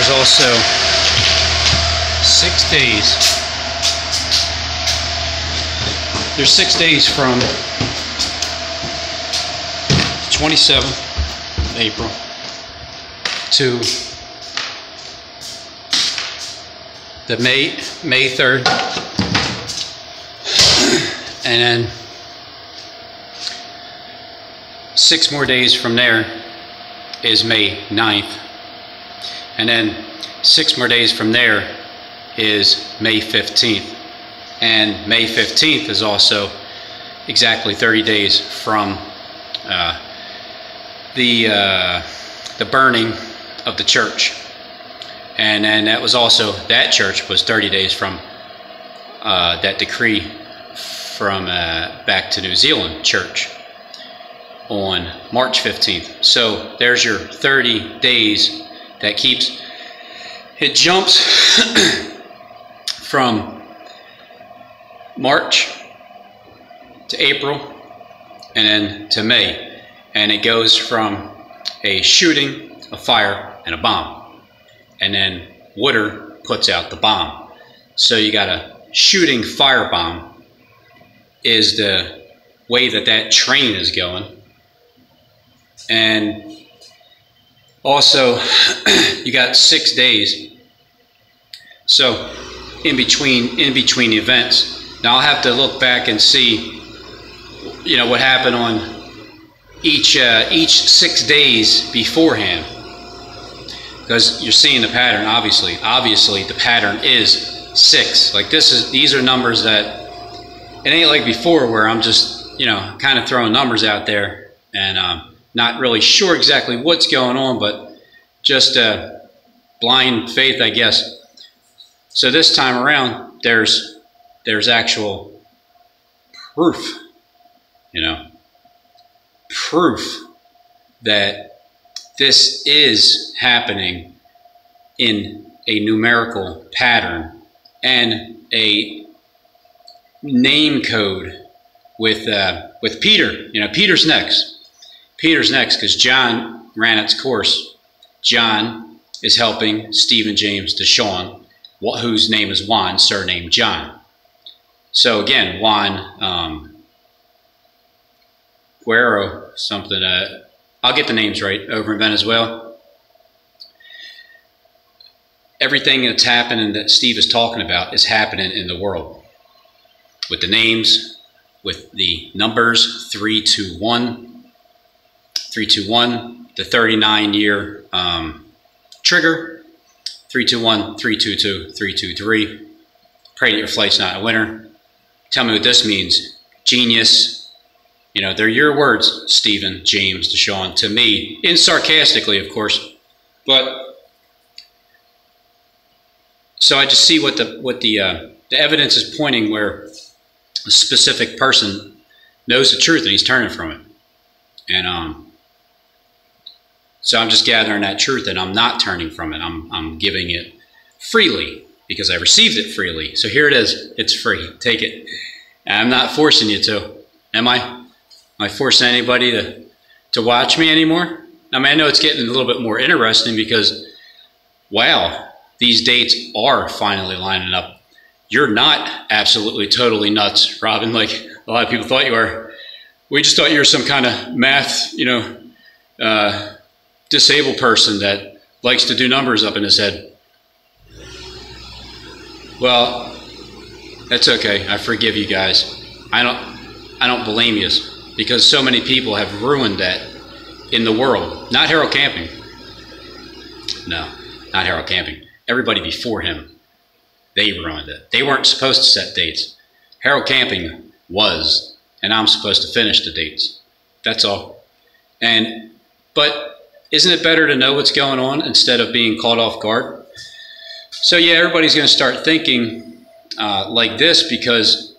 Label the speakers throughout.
Speaker 1: there's also six days. There's six days from 27th April to the May May 3rd, and then six more days from there is May 9th, and then six more days from there is May 15th, and May 15th is also exactly 30 days from uh, the uh, the burning of the church and then that was also that church was 30 days from uh, that decree from uh, back to New Zealand church on March 15th. So there's your 30 days that keeps it jumps from March to April and then to May and it goes from a shooting, a fire, and a bomb and then Woodard puts out the bomb. So you got a shooting fire bomb is the way that that train is going. And also, you got six days. So in between in between events. Now I'll have to look back and see, you know, what happened on each uh, each six days beforehand because you're seeing the pattern obviously obviously the pattern is six like this is these are numbers that it ain't like before where i'm just you know kind of throwing numbers out there and um, not really sure exactly what's going on but just blind faith i guess so this time around there's there's actual proof you know proof that this is happening in a numerical pattern and a name code with uh, with Peter. You know, Peter's next. Peter's next because John ran its course. John is helping Stephen James DeShawn, whose name is Juan, surname John. So again, Juan um, Guerrero, something. Uh, I'll get the names right over in Venezuela. Everything that's happening that Steve is talking about is happening in the world with the names, with the numbers 321, 321, the 39 year um, trigger 321, 322, 323. Pray that your flight's not a winner. Tell me what this means. Genius, you know, they're your words, Stephen, James, DeShawn, to me, in sarcastically, of course. But so I just see what the what the uh, the evidence is pointing where a specific person knows the truth and he's turning from it, and um, so I'm just gathering that truth and I'm not turning from it. I'm I'm giving it freely because I received it freely. So here it is. It's free. Take it. And I'm not forcing you to. Am I? Am I forcing anybody to, to watch me anymore? I mean, I know it's getting a little bit more interesting because, wow, these dates are finally lining up. You're not absolutely totally nuts, Robin, like a lot of people thought you were. We just thought you were some kind of math, you know, uh, disabled person that likes to do numbers up in his head. Well, that's okay. I forgive you guys. I don't I don't blame you because so many people have ruined that in the world. Not Harold Camping. No, not Harold Camping. Everybody before him, they ruined it. They weren't supposed to set dates. Harold Camping was, and I'm supposed to finish the dates. That's all. And, but isn't it better to know what's going on instead of being caught off guard? So yeah, everybody's going to start thinking uh, like this because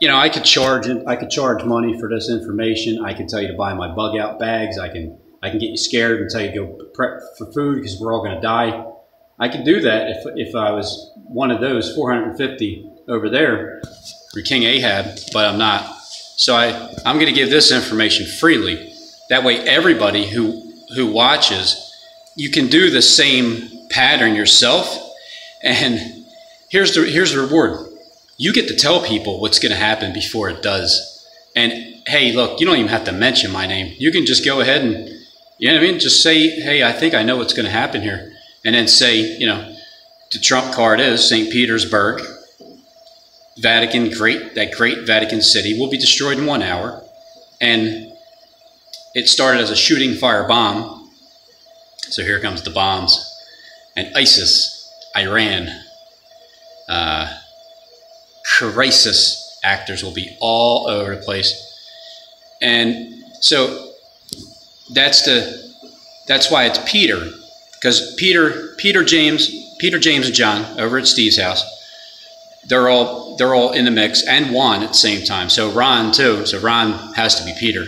Speaker 1: you know, I could charge I could charge money for this information. I can tell you to buy my bug out bags. I can I can get you scared and tell you to go prep for food because we're all going to die. I could do that if, if I was one of those 450 over there for King Ahab, but I'm not. So I, I'm going to give this information freely. That way everybody who, who watches you can do the same pattern yourself, and here's the here's the reward. You get to tell people what's going to happen before it does. And hey, look, you don't even have to mention my name. You can just go ahead and you know what I mean? Just say, hey, I think I know what's going to happen here. And then say, you know, the trump card is St. Petersburg, Vatican, great, that great Vatican city will be destroyed in one hour. And it started as a shooting fire bomb. So here comes the bombs. And ISIS, Iran, uh, crisis actors will be all over the place. And so that's the that's why it's Peter because Peter Peter James Peter James and John over at Steve's house they're all they're all in the mix and Juan at the same time so Ron too so Ron has to be Peter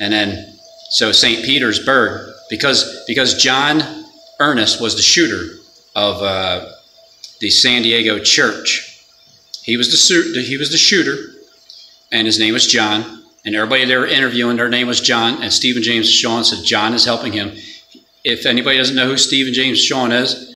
Speaker 1: and then so St. Petersburg because because John Earnest was the shooter of uh, the San Diego church he was the he was the shooter and his name was John and everybody they were interviewing, their name was John, and Stephen James Sean said John is helping him. If anybody doesn't know who Stephen James Sean is,